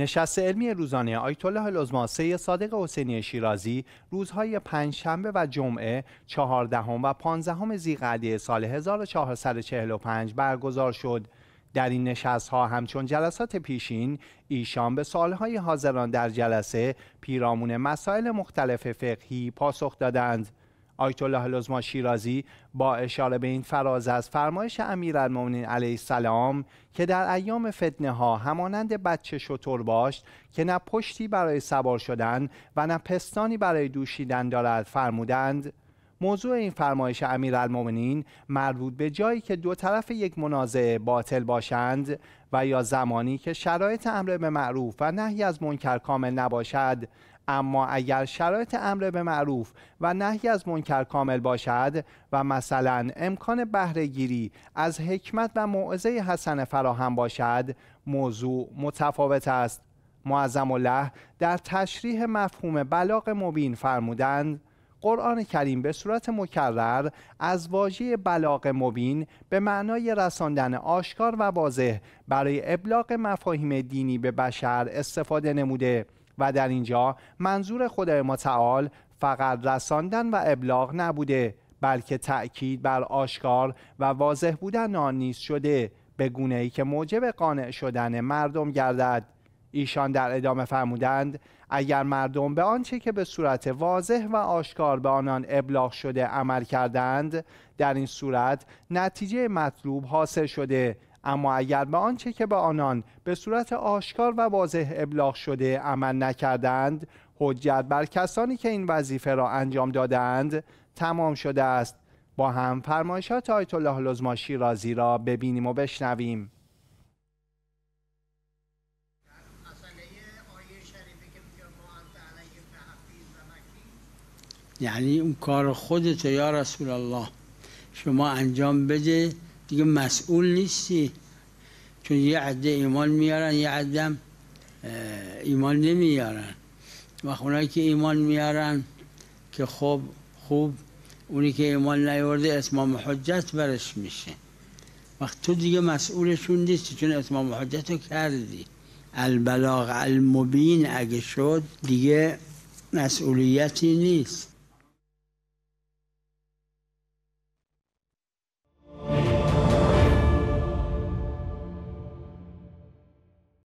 نشست علمی روزانه آیت الله العظما صادق حسینی شیرازی روزهای پنجشنبه و جمعه چهاردهم و پانزدهم ذیقعده سال 1445 برگزار شد. در این نشست ها همچون جلسات پیشین ایشان به سالهای حاضران در جلسه پیرامون مسائل مختلف فقهی پاسخ دادند. آیت الله العظما شیرازی با اشاره به این فراز از فرمایش امیرالمومنین علیه السلام که در ایام فتنه ها همانند بچه شطور باش که نه پشتی برای سوار شدن و نه پستانی برای دوشیدن دارد فرمودند موضوع این فرمایش امیرالمومنین مربوط به جایی که دو طرف یک منازعه باطل باشند و یا زمانی که شرایط امر به معروف و نهی از منکر کامل نباشد. اما اگر شرایط امر به معروف و نهی از منکر کامل باشد و مثلا امکان بهرهگیری از حکمت و موعظه حسن فراهم باشد موضوع متفاوت است. معظم الله در تشریح مفهوم بلاغ مبین فرمودند قرآن کریم به صورت مکرر از واژه بلاغ مبین به معنای رساندن آشکار و واضح برای ابلاغ مفاهیم دینی به بشر استفاده نموده و در اینجا منظور خدای متعال فقط رساندن و ابلاغ نبوده بلکه تأکید بر آشکار و واضح بودن آن نیز شده به گونه ای که موجب قانع شدن مردم گردد. ایشان در ادامه فرمودند اگر مردم به آنچه که به صورت واضح و آشکار به آنان ابلاغ شده عمل کردند در این صورت نتیجه مطلوب حاصل شده. اما اگر به آنچه که به آنان به صورت آشکار و واضح ابلاغ شده عمل نکردند حجت بر کسانی که این وظیفه را انجام دادند تمام شده است. با هم فرمایشات آیت الله العظما شیرازی را ببینیم و بشنویم. یعنی اون کار خودت یا رسول الله شما انجام بده. دیگه مسئول نیستی. چون یه عده ایمان میارن یه عده ایمان نمیارن. و خونایی که ایمان میارن که خوب خوب اونی که ایمان نیورده اتمام حجت برش میشه. وقت تو دیگه مسئولشون نیستی چون اتمام حجت رو کردی. البلاغ المبین اگه شد دیگه مسئولیتی نیست.